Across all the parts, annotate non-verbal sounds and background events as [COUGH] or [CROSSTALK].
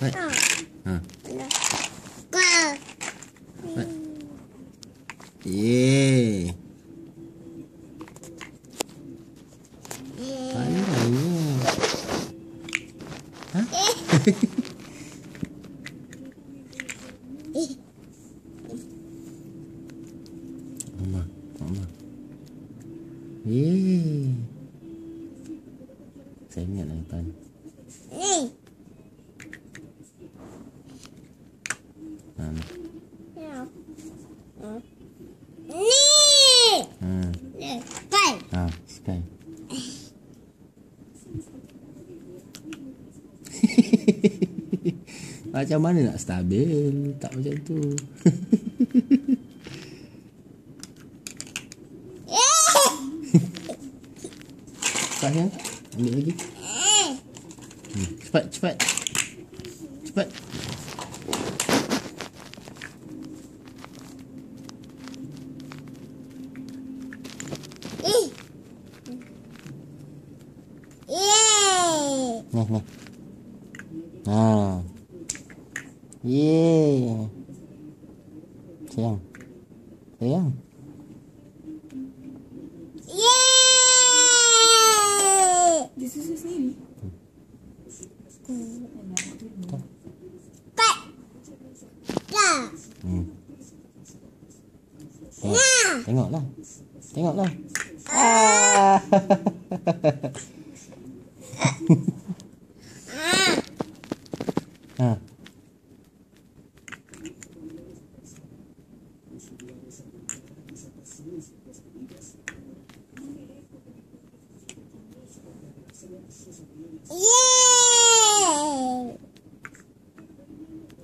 Đấy. À. Đấy. Yeah. Đấy là Hả? Mama, mama. Yeah. Xem nhận anh Tân. Ya. Hmm. Ni. Kai. Ha, sky. [LAUGHS] macam mana nak stabil? Tak macam tu. [LAUGHS] Cepat kan? Ambil lagi. Hmm. Cepat, cepat. Cepat. Ni, ni. Ha. Yeay. Sayang. Sayang. Yeay. Dia susu sendiri. Kai. Dah. Hmm. Tengok. Tengoklah. Tengoklah. Ah. [LAUGHS] ha. Yeay.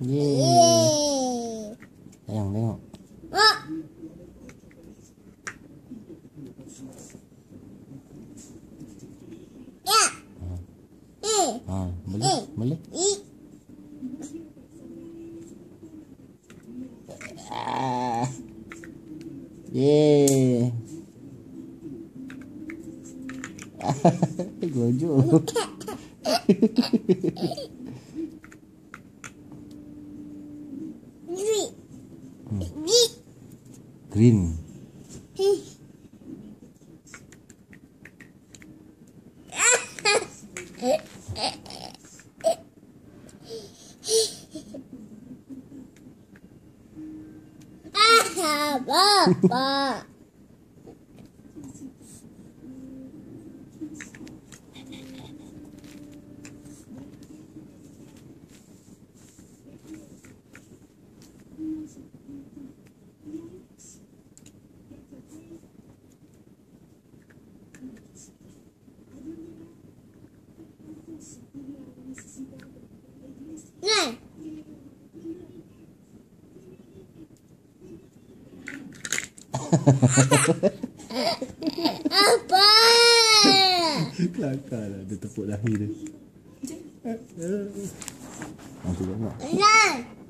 Yeay. Yeay. Sayang tengok. Oh. Ya. Eh. Ha, boleh? Boleh? I. Ah. Yeay. Gojok. Ni. Ni. Green. Ah, Bapa. Này. Apa? Kelakar lah dia tepuk dahi dia. Aku tengok. Này.